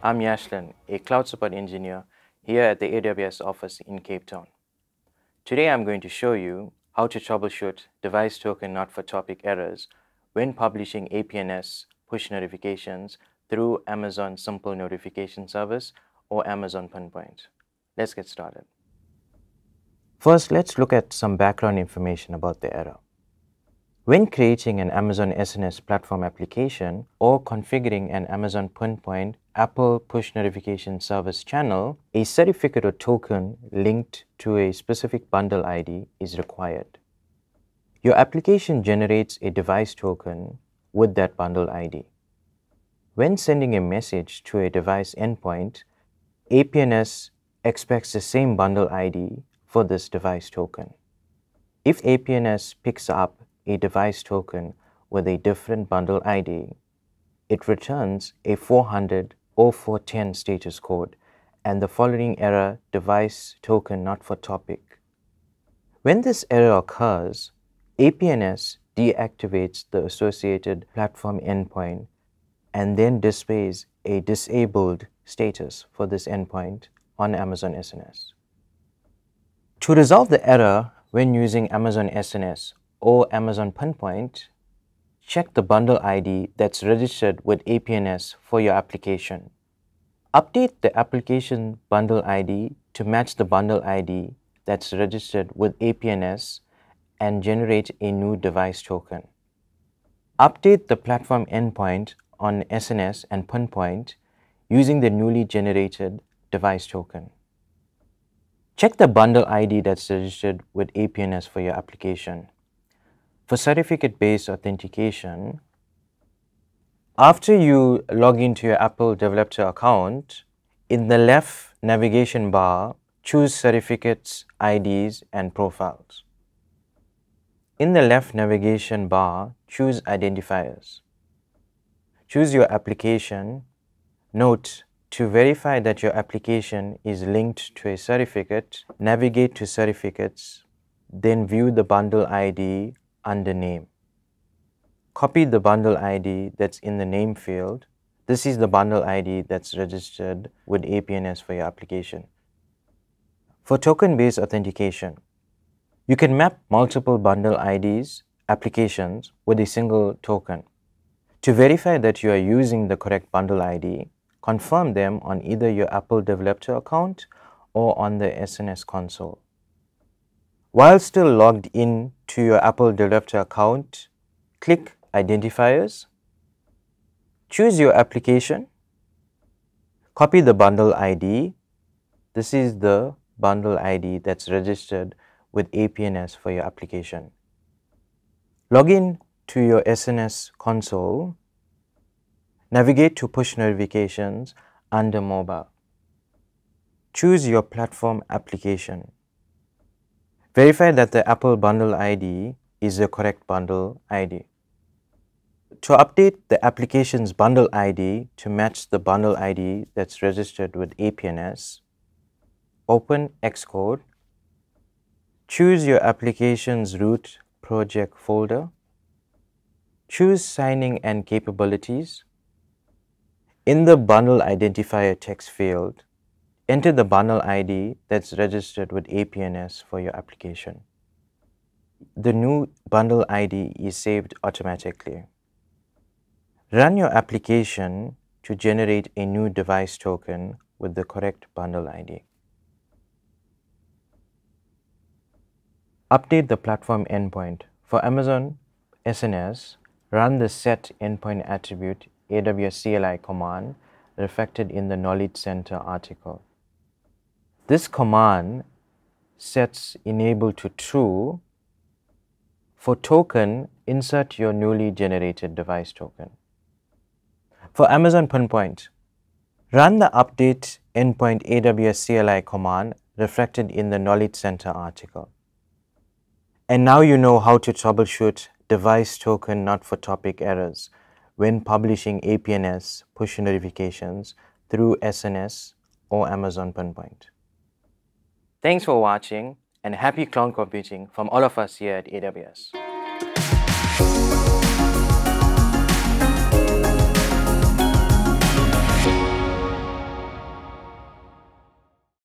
I'm Yashlin, a cloud support engineer here at the AWS office in Cape Town. Today I'm going to show you how to troubleshoot device token not for topic errors when publishing APNS push notifications through Amazon Simple Notification Service or Amazon Pinpoint. Let's get started. First, let's look at some background information about the error. When creating an Amazon SNS platform application or configuring an Amazon Pinpoint Apple push notification service channel, a certificate or token linked to a specific bundle ID is required. Your application generates a device token with that bundle ID. When sending a message to a device endpoint, APNS expects the same bundle ID for this device token. If APNS picks up a device token with a different bundle ID, it returns a 400 or 410 status code and the following error device token not for topic. When this error occurs, APNS deactivates the associated platform endpoint and then displays a disabled status for this endpoint on Amazon SNS. To resolve the error when using Amazon SNS or Amazon Pinpoint, check the bundle ID that's registered with APNS for your application. Update the application bundle ID to match the bundle ID that's registered with APNS and generate a new device token. Update the platform endpoint on SNS and Pinpoint using the newly generated device token. Check the bundle ID that's registered with APNS for your application. For certificate-based authentication, after you log into your Apple Developer account, in the left navigation bar, choose Certificates, IDs, and Profiles. In the left navigation bar, choose Identifiers. Choose your application. Note, to verify that your application is linked to a certificate, navigate to Certificates, then view the bundle ID under name. Copy the bundle ID that's in the name field. This is the bundle ID that's registered with APNS for your application. For token-based authentication, you can map multiple bundle IDs applications with a single token. To verify that you are using the correct bundle ID, confirm them on either your Apple Developer account or on the SNS console. While still logged in to your Apple Developer account, click Identifiers, choose your application, copy the bundle ID. This is the bundle ID that's registered with APNS for your application. Log in to your SNS console, navigate to push notifications under mobile. Choose your platform application. Verify that the Apple bundle ID is the correct bundle ID. To update the application's bundle ID to match the bundle ID that's registered with APNS, open Xcode, choose your application's root project folder, choose signing and capabilities. In the bundle identifier text field, Enter the bundle ID that's registered with APNS for your application. The new bundle ID is saved automatically. Run your application to generate a new device token with the correct bundle ID. Update the platform endpoint. For Amazon SNS, run the set endpoint attribute AWS CLI command reflected in the Knowledge Center article. This command sets enable to true. For token, insert your newly generated device token. For Amazon Pinpoint, run the update endpoint AWS CLI command reflected in the Knowledge Center article. And now you know how to troubleshoot device token not for topic errors when publishing APNS push notifications through SNS or Amazon Pinpoint. Thanks for watching and happy cloud computing from all of us here at AWS.